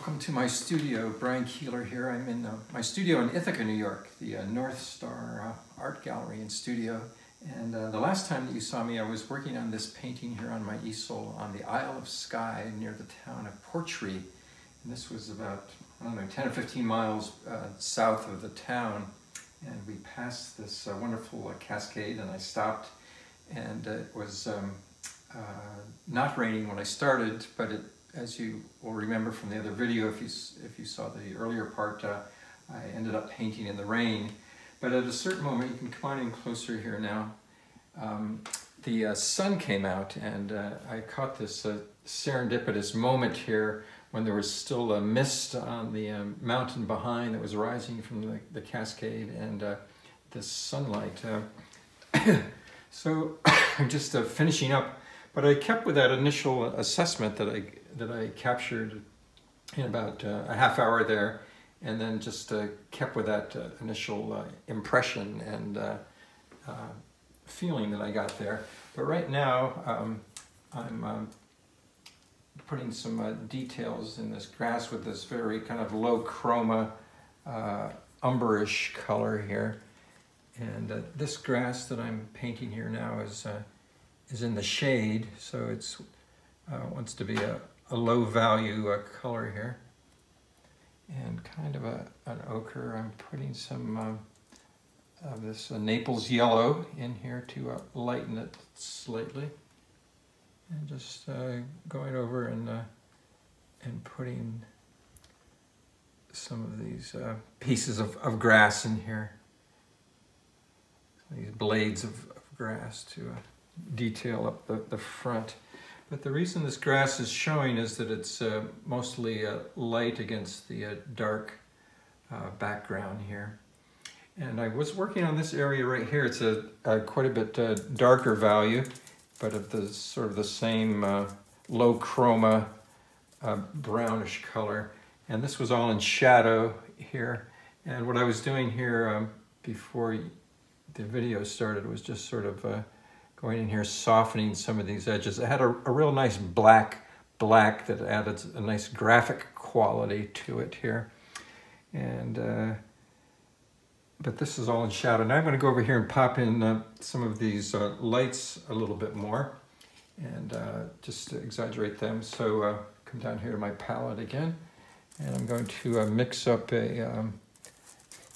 to my studio. Brian Keeler here. I'm in uh, my studio in Ithaca, New York, the uh, North Star uh, Art Gallery and Studio. And uh, the last time that you saw me, I was working on this painting here on my easel on the Isle of Skye near the town of Portree. And this was about, I don't know, 10 or 15 miles uh, south of the town. And we passed this uh, wonderful cascade and I stopped and it was um, not raining when I started, but it as you will remember from the other video, if you, if you saw the earlier part, uh, I ended up painting in the rain. But at a certain moment, you can come on in closer here now, um, the uh, sun came out and uh, I caught this uh, serendipitous moment here when there was still a mist on the um, mountain behind that was rising from the, the cascade and uh, the sunlight. Uh, so I'm just finishing up, but I kept with that initial assessment that I that I captured in about uh, a half hour there and then just uh, kept with that uh, initial uh, impression and uh, uh, feeling that I got there. But right now um, I'm um, putting some details in this grass with this very kind of low chroma umberish color here. And this grass that I'm painting here now is, is in the shade, so it's wants to be a, a low value uh, color here. And kind of a, an ochre. I'm putting some uh, of this uh, Naples yellow in here to uh, lighten it slightly. And just uh, going over and, and putting some of these pieces of, of grass in here. These blades of, of grass to detail up the, the front. But the reason this grass is showing is that it's uh, mostly uh, light against the uh, dark uh, background here. And I was working on this area right here. It's a, a quite a bit uh, darker value, but of the sort of the same uh, low chroma brownish color. And this was all in shadow here. And what I was doing here um, before the video started was just sort of going in here softening some of these edges. It had a, a real nice black black that added a nice graphic quality to it here. And, uh, but this is all in shadow. Now I'm gonna go over here and pop in uh, some of these uh, lights a little bit more and uh, just exaggerate them. So uh, come down here to my palette again and I'm going to uh, mix up a, um,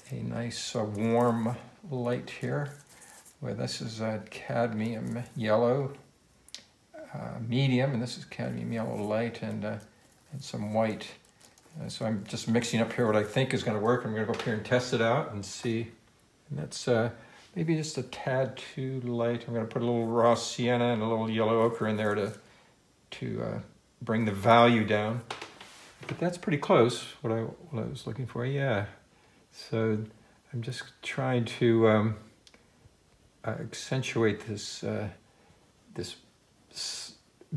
a nice warm light here this is a cadmium yellow uh, medium, and this is cadmium yellow light, and, uh, and some white. Uh, so I'm just mixing up here what I think is going to work. I'm going to go up here and test it out and see. And that's uh, maybe just a tad too light. I'm going to put a little raw sienna and a little yellow ochre in there to, to uh, bring the value down. But that's pretty close, what I, what I was looking for, yeah. So I'm just trying to um, accentuate this, uh, this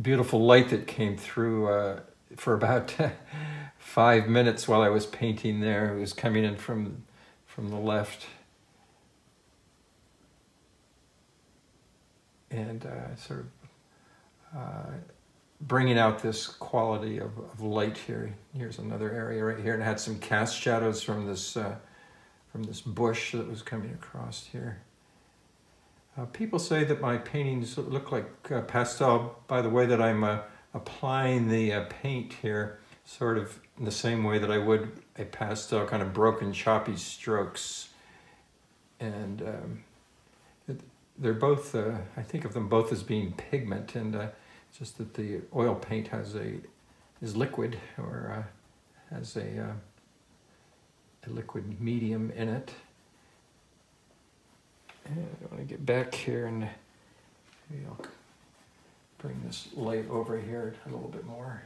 beautiful light that came through uh, for about five minutes while I was painting there. It was coming in from, from the left. And uh, sort of uh, bringing out this quality of, of, light here. Here's another area right here, and had some cast shadows from this uh, from this bush that was coming across here. Uh, people say that my paintings look like uh, pastel by the way that I'm uh, applying the uh, paint here, sort of in the same way that I would a pastel, kind of broken, choppy strokes. And um, it, they're both, uh, I think of them both as being pigment, and uh, just that the oil paint has a is liquid or has a, a liquid medium in it. And I want to get back here and maybe I'll bring this light over here a little bit more.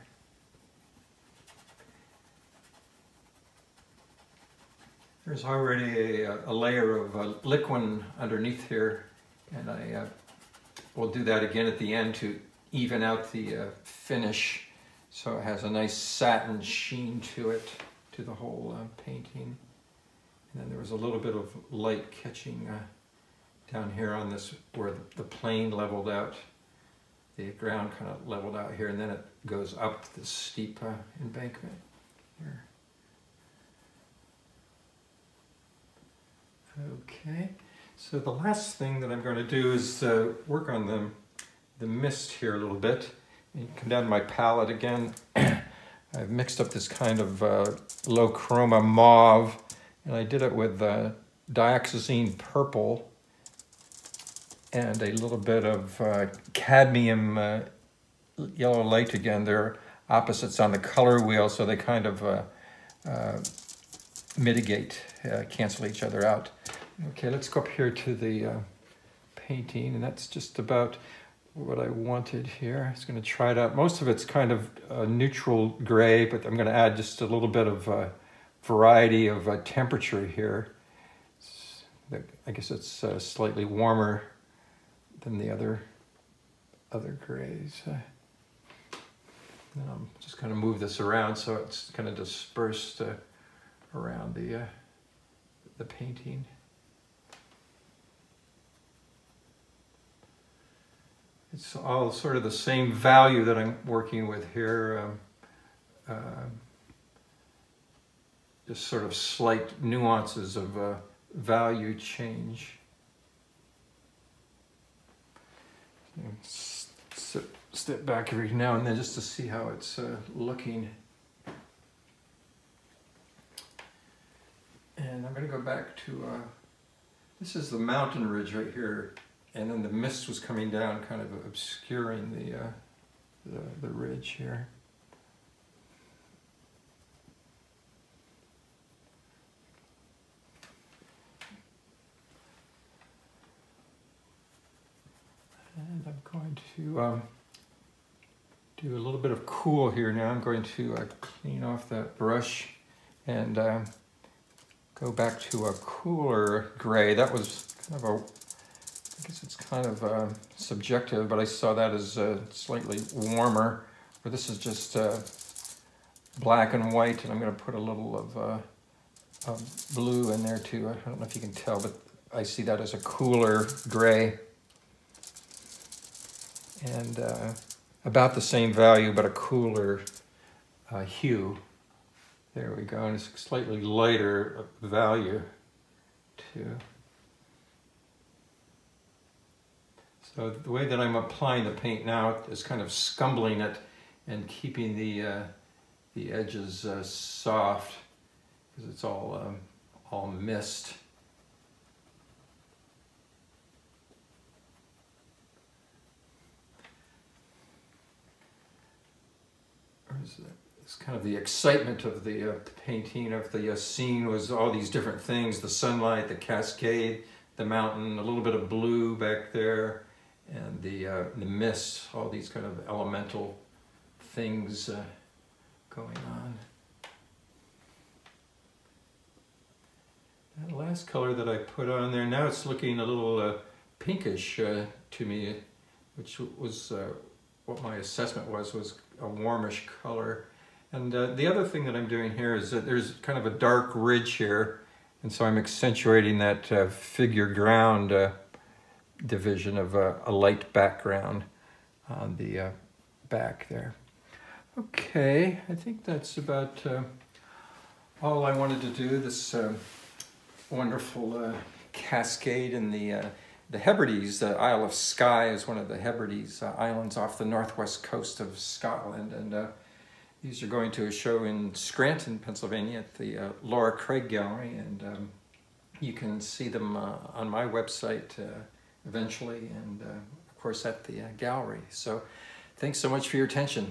There's already a, a layer of uh, liquid underneath here and I uh, will do that again at the end to even out the uh, finish so it has a nice satin sheen to it, to the whole uh, painting. And then there was a little bit of light catching uh, down here on this where the, plane leveled out, the ground kind of leveled out here, and then it goes up this steep uh, embankment. here. Okay, so the last thing that I'm going to do is uh, work on the, the mist here a little bit. You come down to my palette again. I've mixed up this kind of uh, low chroma mauve, and I did it with uh, dioxazine purple and a little bit of uh, cadmium uh, yellow light again. They're opposites on the color wheel, so they kind of uh, uh, mitigate, uh, cancel each other out. Okay, let's go up here to the uh, painting, and that's just about what I wanted here. I was going to try it out. Most of it's kind of a neutral gray, but I'm going to add just a little bit of variety of temperature here. I guess it's slightly warmer than the other other grays. And I'm just going to move this around so it's kind of dispersed uh, around the uh, the painting. It's all sort of the same value that I'm working with here. Um, uh, just sort of slight nuances of uh, value change. Sit, step back every now and then just to see how it's uh, looking. And I'm going to go back to, uh, this is the mountain ridge right here and then the mist was coming down, kind of obscuring the, uh, the, the ridge here. And I'm going to um, do a little bit of cool here now. I'm going to uh, clean off that brush and um, go back to a cooler gray. That was kind of a I guess it's kind of uh, subjective, but I saw that as uh, slightly warmer. Or this is just uh, black and white, and I'm going to put a little of, uh, of blue in there too. I don't know if you can tell, but I see that as a cooler gray. And uh, about the same value, but a cooler uh, hue. There we go, and it's slightly lighter value too. So the way that I'm applying the paint now is kind of scumbling it and keeping the uh, the edges uh, soft because it's all um, all mist. It's kind of the excitement of the uh, painting of the uh, scene was all these different things, the sunlight, the cascade, the mountain, a little bit of blue back there, and the, uh, the mist, all these kind of elemental things uh, going on. That last color that I put on there, now it's looking a little uh, pinkish uh, to me, which was what my assessment was, was a warmish color. And uh, the other thing that I'm doing here is that there's kind of a dark ridge here, and so I'm accentuating that figure ground division of a, a light background on the uh, back there. Okay, I think that's about uh, all I wanted to do. This uh, wonderful uh, cascade in the uh, the Hebrides, the Isle of Skye is one of the Hebrides uh, islands off the northwest coast of Scotland. And these are going to a show in Scranton, Pennsylvania at the Laura Craig Gallery. And um, you can see them on my website, eventually, and uh, of course at the uh, gallery. So thanks so much for your attention.